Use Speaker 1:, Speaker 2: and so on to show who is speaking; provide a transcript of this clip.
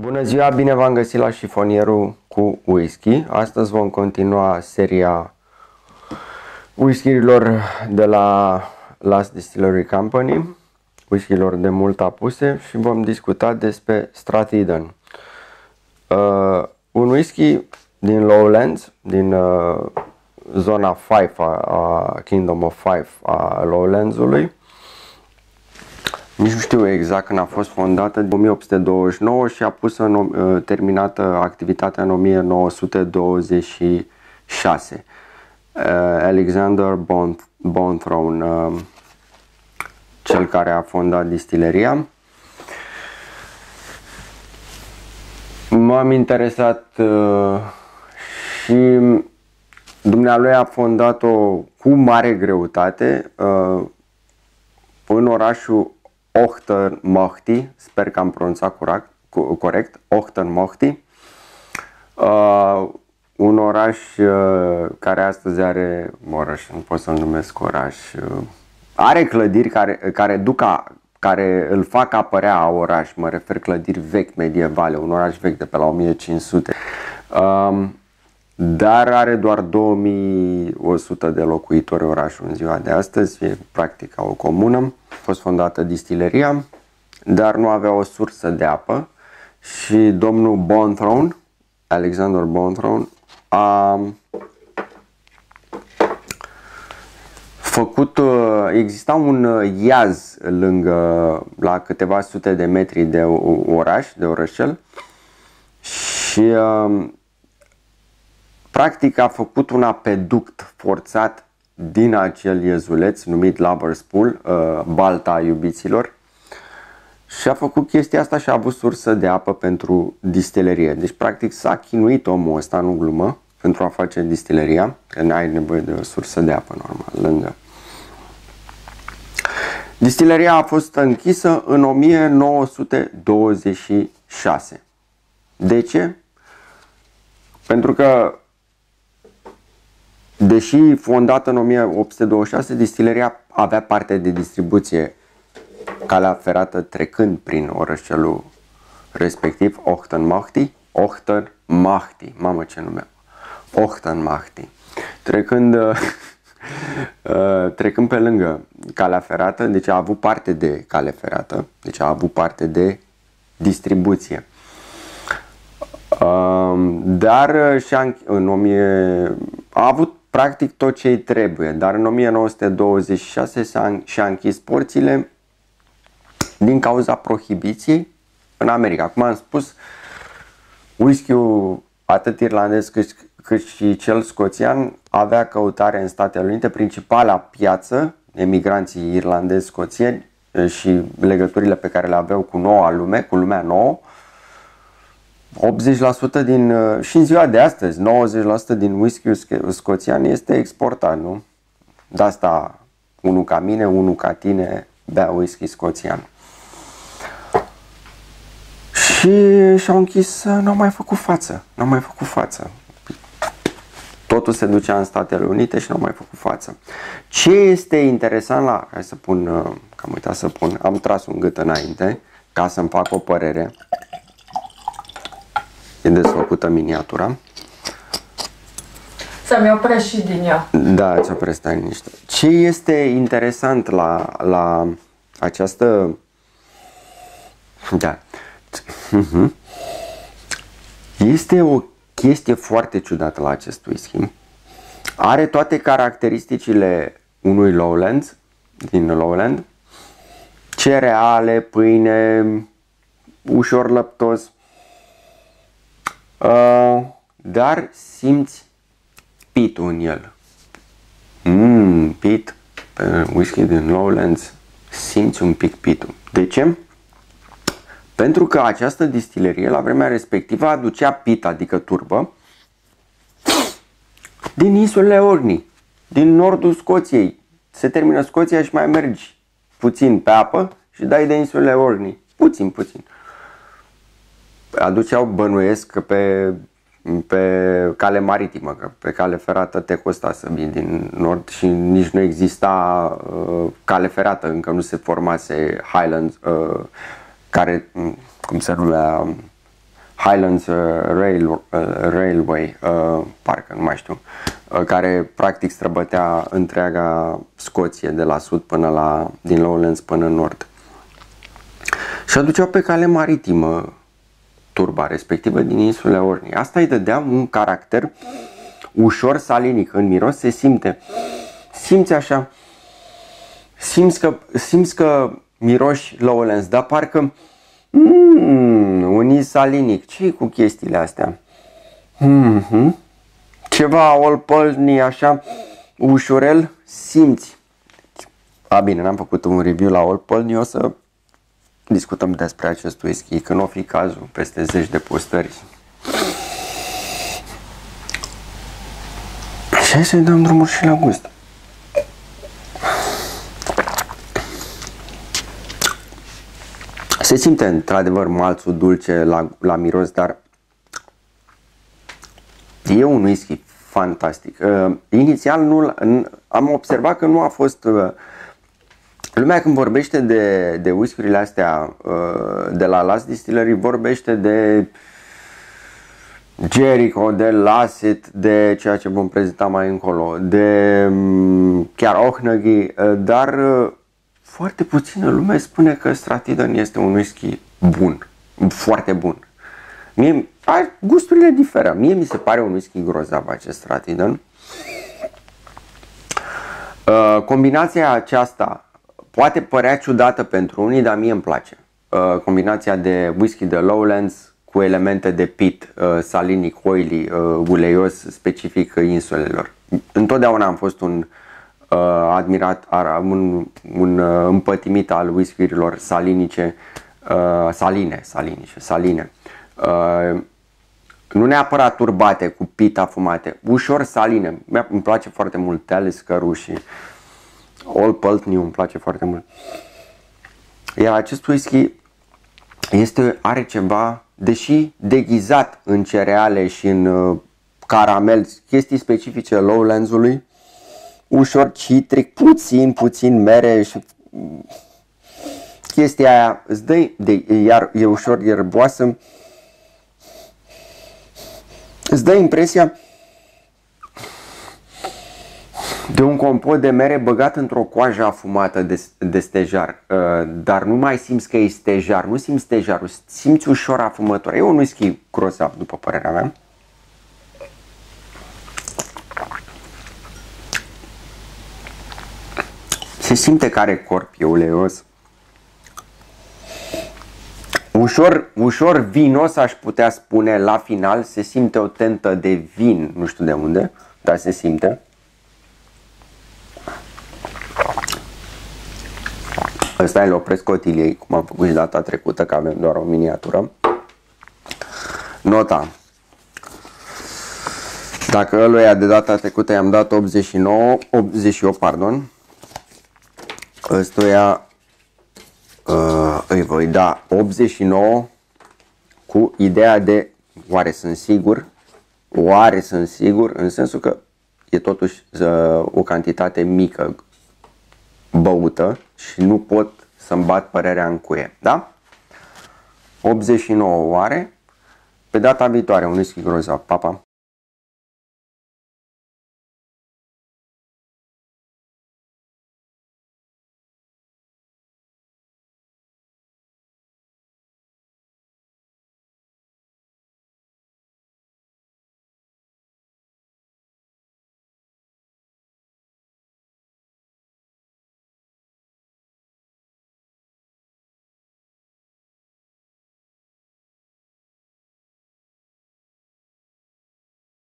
Speaker 1: Bună ziua, bine v-am găsit la șifonierul cu whisky. Astăzi vom continua seria whisky-urilor de la Last Distillery Company, whisky-urilor de mult apuse și vom discuta despre Stratheden. Uh, un whisky din Lowlands, din uh, zona 5 a, a Kingdom of Five a Lowlands-ului, nici nu știu exact când a fost fondată, în 1829 și a pus în, uh, terminată activitatea în 1926. Uh, Alexander Bonthrown, uh, cel care a fondat distileria. M-am interesat și dumnealui a fondat-o cu mare greutate în orașul Ochten Mohti, sper că am pronunțat corect, corect Ochten Mohti, uh, un oraș uh, care astăzi are, oraș, nu pot să-l numesc oraș, uh, are clădiri care, care duc a, care îl fac apărea oraș, mă refer clădiri vechi medievale, un oraș vechi de pe la 1500. Um, dar are doar 2100 de locuitori orașul în ziua de astăzi, e practic o comună. A fost fondată distileria, dar nu avea o sursă de apă și domnul Bonthrown, Alexander Bonthrown, a făcut, exista un iaz lângă, la câteva sute de metri de oraș, de orășel și Practic a făcut un apeduct forțat din acel iezuleț numit Lover's Pool, uh, balta iubiților, și a făcut chestia asta și a avut sursă de apă pentru distilerie. Deci, practic, s-a chinuit omul ăsta, nu glumă, pentru a face distileria, că n-ai nevoie de o sursă de apă normal, lângă. Distileria a fost închisă în 1926. De ce? Pentru că Deși fondată în 1826, distileria avea parte de distribuție calea ferată trecând prin orășelul respectiv, Ochtenmachti, Ochtenmachti, mamă ce nume, Ochtenmachti. Trecând, uh, trecând pe lângă calea ferată, deci a avut parte de cale ferată, deci a avut parte de distribuție. Um, dar și în 1000, a avut practic tot ce îi trebuie, dar în 1926 s-a, și-a închis porțile din cauza prohibiției în America. Cum am spus, whisky-ul atât irlandez cât, cât și cel scoțian avea căutare în Statele Unite, principala piață, emigranții irlandezi scoțieni și legăturile pe care le aveau cu noua lume, cu lumea nouă, 80% din, uh, și în ziua de astăzi, 90% din whisky scoțian este exportat, nu? De asta, unul ca mine, unul ca tine, bea whisky scoțian. Și și-au închis, uh, nu au mai făcut față, nu au mai făcut față. Totul se ducea în Statele Unite și nu au mai făcut față. Ce este interesant la, hai să pun, uh, că am uitat să pun, am tras un gât înainte, ca să-mi fac o părere. E desfăcută miniatura.
Speaker 2: Să-mi opresc și din ea.
Speaker 1: Da, ți opresc, stai niște. Ce este interesant la, la această... Da. Mhm. Este o chestie foarte ciudată la acest whisky. Are toate caracteristicile unui Lowland, din Lowland. Cereale, pâine, ușor lăptos, Uh, dar simți pitul în el. Mmm, pit, pe whisky din Lowlands, simți un pic pitul. De ce? Pentru că această distilerie la vremea respectivă aducea pit, adică turbă, din insulele Orkney, din nordul Scoției. Se termină Scoția și mai mergi puțin pe apă și dai de insulele Orkney. Puțin, puțin aduceau bănuiesc pe, pe cale maritimă, că pe cale ferată te costa să vii din nord și nici nu exista uh, cale ferată, încă nu se formase Highlands, uh, care, cum se numea, Highlands uh, Rail, uh, Railway, uh, parcă nu mai știu, uh, care practic străbătea întreaga Scoție de la sud până la, din Lowlands până în nord. Și aduceau pe cale maritimă turba respectivă din insulele Orkney. Asta îi dădea un caracter ușor salinic în miros, se simte. Simți așa, simți că, simți că miroși Lowlands, dar parcă mm, un salinic. ce cu chestiile astea? Mm-hmm. Ceva olpălni așa ușurel, simți. A, bine, n-am făcut un review la olpălni, o să discutăm despre acest whisky când o fi cazul peste zeci de postări. Și hai să-i dăm drumul și la gust. Se simte într-adevăr malțul dulce la, la miros, dar e un whisky fantastic. Uh, inițial nu, am observat că nu a fost uh, Lumea când vorbește de, de whisky-urile astea uh, de la Last Distillery vorbește de Jericho, de Lasset, de ceea ce vom prezenta mai încolo, de mm, chiar Ochnagi, uh, dar uh, foarte puțină lume spune că Stratiden este un whisky bun, foarte bun. Mie, gusturile diferă. Mie mi se pare un whisky grozav acest Stratiden. combinația aceasta Poate părea ciudată pentru unii, dar mie îmi place. Uh, combinația de whisky de Lowlands cu elemente de pit, uh, salinic, oily, uh, uleios specific insulelor. Întotdeauna am fost un uh, admirat, un, un uh, împătimit al whisky-urilor salinice, uh, saline, salinice, saline. Uh, nu neapărat turbate cu pit afumate, ușor saline. Îmi place foarte mult Talisker și uh, Old Pulteney îmi place foarte mult. Iar acest whisky este, are ceva, deși deghizat în cereale și în uh, caramel, chestii specifice Lowlands-ului, ușor citric, puțin, puțin mere și mm, chestia aia îți dă, de, iar e ușor ierboasă, îți dă impresia de un compot de mere băgat într-o coajă afumată de, de stejar, uh, dar nu mai simți că e stejar, nu simți stejarul, simți ușor afumător. E un whisky grozav, după părerea mea. Se simte că are corp, e uleios. Ușor, ușor vinos aș putea spune la final, se simte o tentă de vin, nu știu de unde, dar se simte. Ăsta îl opresc cotiliei, cum am făcut și data trecută, că avem doar o miniatură. Nota. Dacă ăluia de data trecută i-am dat 89, 88, pardon, ăstuia uh, îi voi da 89 cu ideea de oare sunt sigur, oare sunt sigur, în sensul că e totuși uh, o cantitate mică băută și nu pot să-mi bat părerea în cuie. Da? 89 oare. Pe data viitoare, un whisky grozav. Pa, pa!